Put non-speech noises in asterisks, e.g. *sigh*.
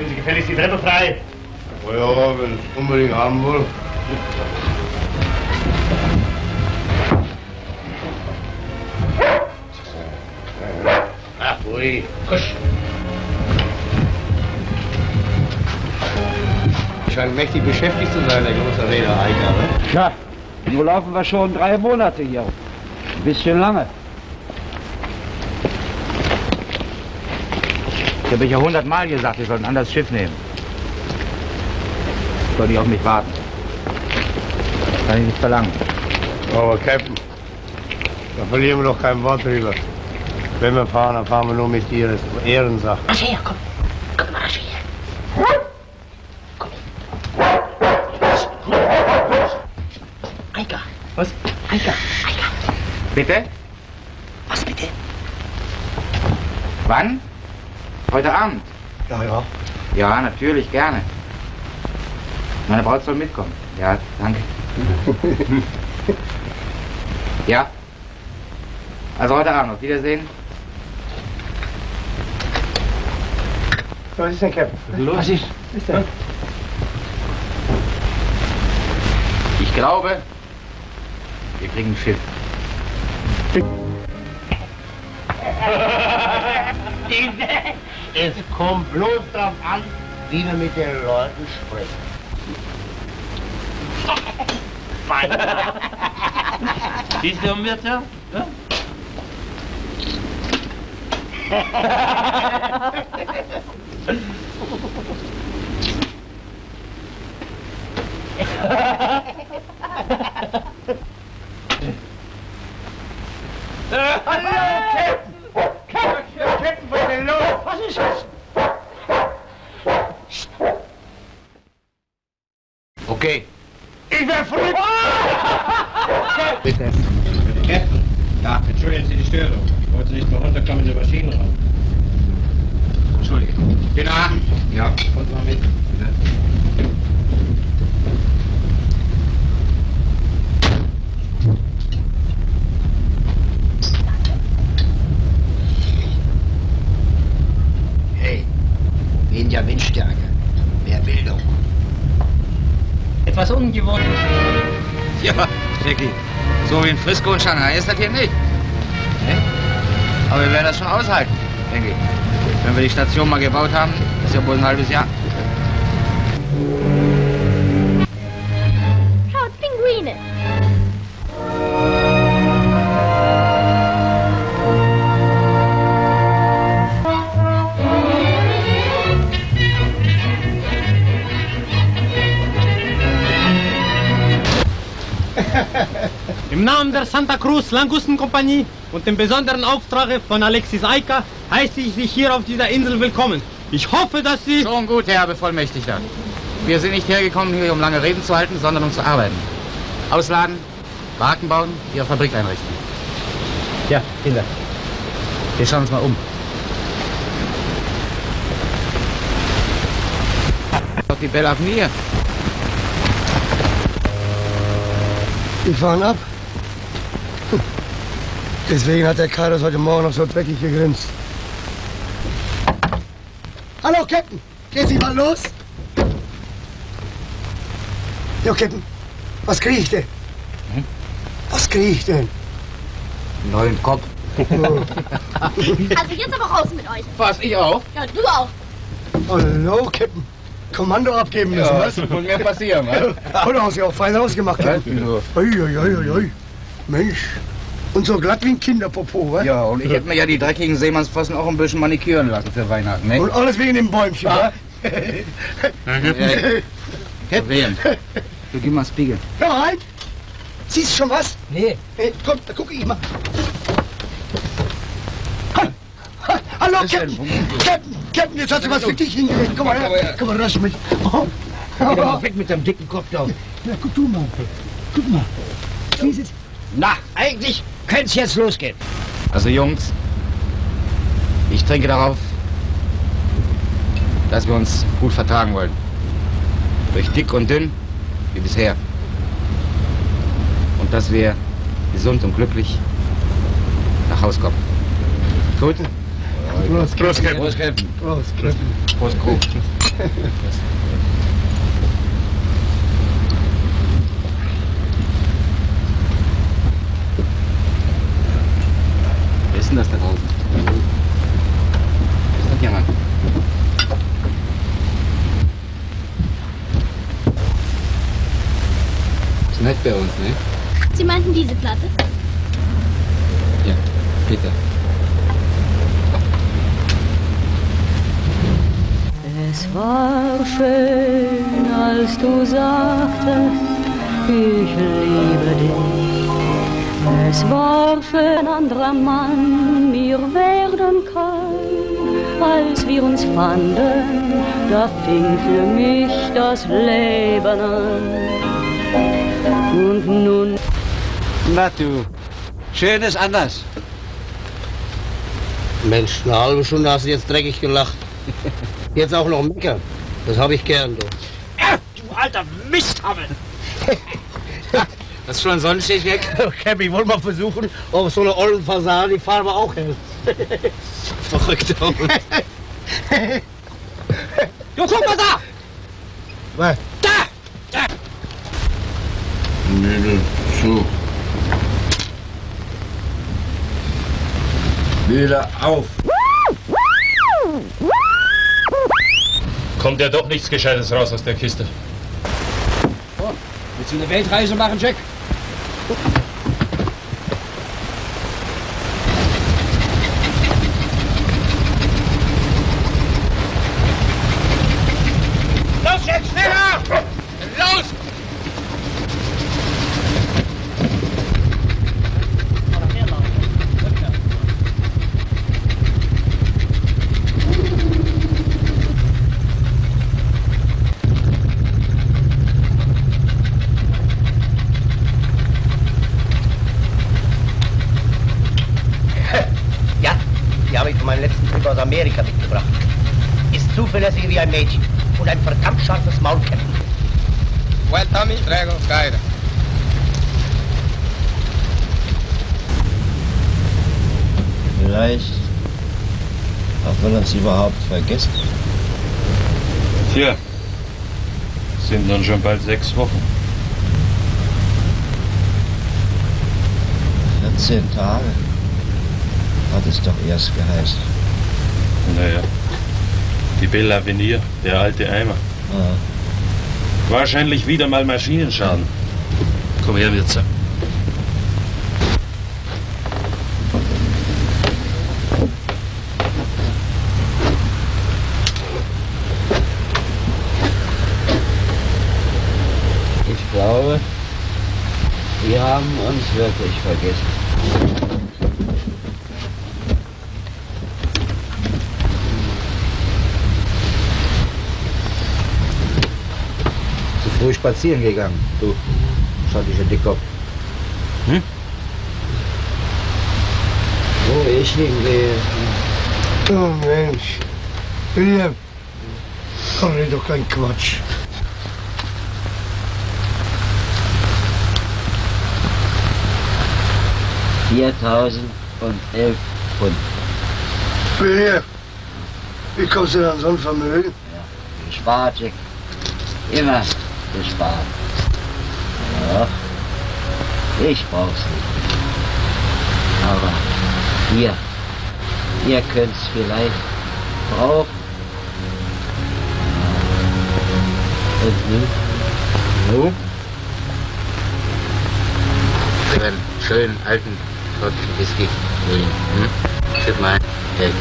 Geben Sie gefälligst die Treppe frei. Ja, wenn es unbedingt haben will. Ach, ui. Kusch. Scheint mächtig beschäftigt zu sein, der große Räder Eiger, ne? Tja, nun laufen wir schon drei Monate hier. Ein bisschen lange. Ich habe euch ja hundertmal gesagt, wir sollen ein anderes Schiff nehmen. Soll nicht auf mich warten. Kann ich nicht verlangen. Aber Captain, da verlieren wir doch kein Wort drüber. Wenn wir fahren, dann fahren wir nur mit dir. Das ist Ehrensache. Rasch her, komm. Komm mal her. Komm. Eika. Was? Eika. Eika. Bitte? Was bitte? Wann? Heute Abend? Ja, ja. Ja, natürlich, gerne. Meine Braut soll mitkommen. Ja, danke. *laughs* ja. Also heute Abend. Auf Wiedersehen. Was ist denn, Captain? Was ist? ist denn? Ich glaube, wir kriegen ein Schiff. Es kommt bloß darauf an, wie wir mit den Leuten sprechen. *laughs* Siehst du, Umwärter? Ja? *laughs* *laughs* Okay. Bitte. Captain, Ja, entschuldigen Sie die Störung. Ich wollte nicht mehr runterkommen in den Maschinenraum. Entschuldigung. Dina. Ja. Kommt mal mit. Hey, weniger Windstärke, mehr Bildung. Etwas ungewohnt. Ja, Jackie. So wie in Frisco und Shanghai ist das hier nicht. Ne? Aber wir werden das schon aushalten, denke ich. Wenn wir die Station mal gebaut haben, ist ja wohl ein halbes Jahr. Namen der Santa Cruz Langustenkompanie und dem besonderen Auftrag von Alexis Eika heiße ich Sie hier auf dieser Insel willkommen. Ich hoffe, dass Sie... Schon gut, Herr Bevollmächtigter. Wir sind nicht hergekommen, hier um lange Reden zu halten, sondern um zu arbeiten. Ausladen, Barken bauen, Ihre Fabrik einrichten. Ja, Kinder. Wir schauen uns mal um. Doch die Belle Avenir. Die fahren ab. Deswegen hat der Carlos heute Morgen noch so dreckig gegrinst. Hallo, Captain. Geht Sie mal los? Jo, Captain. Was krieg ich denn? Was krieg ich denn? Neuen Kopf. *laughs* Also jetzt aber raus mit euch. Was, ich auch? Ja, du auch. Hallo, Captain. Kommando abgeben müssen, was? Muss mir passieren, was? Du auch fein ausgemacht, Captain? Ui, ui, ui, ui, ui. Mensch. Und so glatt wie ein Kinderpopo, wa? Ja, und ich hätte mir ja die dreckigen Seemannspfosten auch ein bisschen maniküren lassen für Weihnachten, ne? Und alles wegen dem Bäumchen, wa? Ja, Wem? Du gib mal Spiegel. Hör rein! Siehst du schon was? Nee. Hey, komm, da gucke ich mal. Ha, ha, Hallo, Captain! Captain! Captain, jetzt hast du was für dich hingelegt. Komm mal her. Komm mal, rasch mich. Oh. Geh doch mal weg mit deinem dicken Kopf da. Ja, guck du mal. Guck mal. Siehst du? Na, eigentlich könnte es jetzt losgehen. Also Jungs, ich trinke darauf, dass wir uns gut vertragen wollen. Durch dick und dünn, wie bisher. Und dass wir gesund und glücklich nach Haus kommen. Gut? Prost, Prost, Captain. Prost, Captain. Prost, Captain. Prost, Crew. Wer ist denn das da draußen? Ist das jemand? Ist nett bei uns, ne? Sie meinten diese Platte? Ja, bitte. Es war schön, als du sagtest, ich liebe dich. Es war schön, anderer Mann mir werden kann. Als wir uns fanden, da fing für mich das Leben an. Und nun Na du, schön ist anders. Mensch, eine halbe Stunde hast du jetzt dreckig gelacht. Jetzt auch noch meckern. Das habe ich gern, du. Du alter Misthammel! *laughs* Das ist schon ein Sonnenstich *laughs* Cap, ich wollte mal versuchen, ob so eine ollen Fasane die Farbe auch hält. *laughs* Verrückt. Du guck mal da! Was? Müde zu. Wieder auf. Kommt ja doch nichts Gescheites raus aus der Kiste. Willst du eine Weltreise machen, Jack? Los jetzt, schneller! Los! Ja, die habe ich von meinem letzten Trip aus Amerika mitgebracht. Ist zuverlässig wie ein Mädchen und ein verdammt scharfes Maul, Captain. Well, Tommy, prego, caire. Vielleicht auch will er es überhaupt vergessen. Tja, sind nun schon bald sechs Wochen. 14 Tage hat es doch erst geheißen. Naja, die Bella Avenir, der alte Eimer. Ja. Wahrscheinlich wieder mal Maschinenschaden. Komm her, Wirzer. Ich glaube, wir haben uns wirklich vergessen. Zu früh spazieren gegangen, du schottischer Dickkopf. Wo ich hingehe, Oh Mensch. William. Komm, red doch kein Quatsch. viertausendundelf Pfund. William. Wie kommst du denn an so ein Vermögen? Gespart, Jack. Immer gespart. Ja, ich brauch's nicht. Aber ihr, ihr könnt's vielleicht brauchen. Und nun? Nu? Für einen schönen alten schottischen Whisky. William. Hm? Schütt mal. Hey.